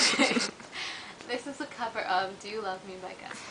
this is a cover of Do You Love Me by Guess.